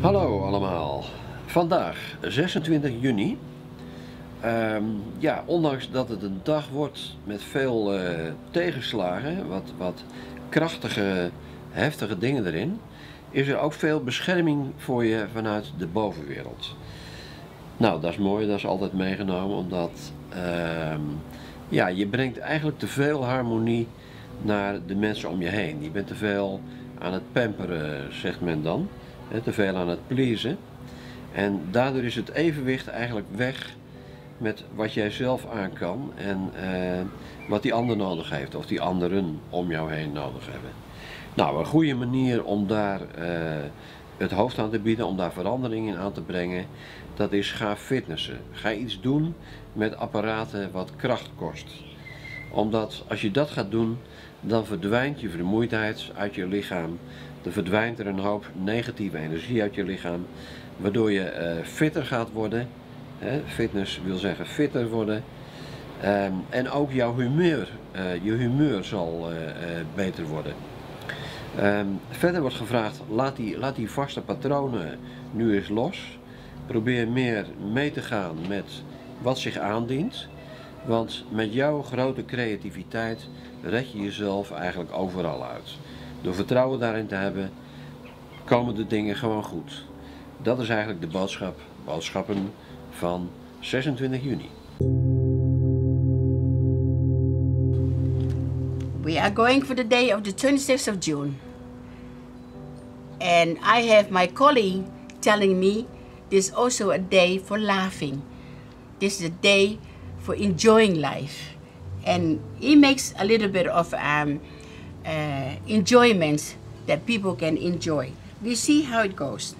Hallo allemaal. Vandaag 26 juni. Ehm, ja, ondanks dat het een dag wordt met veel eh, tegenslagen, wat, wat krachtige, heftige dingen erin, is er ook veel bescherming voor je vanuit de bovenwereld. Nou, dat is mooi, dat is altijd meegenomen, omdat ehm, ja, je brengt eigenlijk te veel harmonie naar de mensen om je heen. Je bent te veel aan het pamperen, zegt men dan. Te veel aan het pleasen. En daardoor is het evenwicht eigenlijk weg met wat jij zelf aan kan en eh, wat die ander nodig heeft, of die anderen om jou heen nodig hebben. Nou, een goede manier om daar eh, het hoofd aan te bieden, om daar veranderingen aan te brengen, dat is ga fitnessen. Ga iets doen met apparaten wat kracht kost. Omdat als je dat gaat doen, dan verdwijnt je vermoeidheid uit je lichaam. Dan verdwijnt er een hoop negatieve energie uit je lichaam, waardoor je uh, fitter gaat worden. Hè? Fitness wil zeggen fitter worden. Um, en ook jouw humeur, uh, je humeur zal uh, beter worden. Um, verder wordt gevraagd, laat die, laat die vaste patronen nu eens los. Probeer meer mee te gaan met wat zich aandient. Want met jouw grote creativiteit red je jezelf eigenlijk overal uit. Door vertrouwen daarin te hebben, komen de dingen gewoon goed. Dat is eigenlijk de boodschap, boodschappen van 26 juni. We are going for the day of the 26th of June. And I have my colleague telling me this is also a day for laughing. This is a day for enjoying life. And he makes a little bit of um, uh, enjoyment that people can enjoy. We see how it goes.